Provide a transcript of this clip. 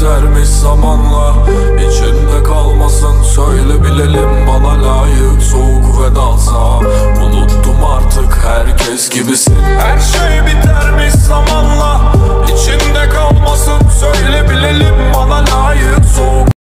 bitermiş zamanla. İçinde kalmasın söyle bilelim bana layık Soğuk vedalsa unuttum artık herkes gibisin. Her şey bitermiş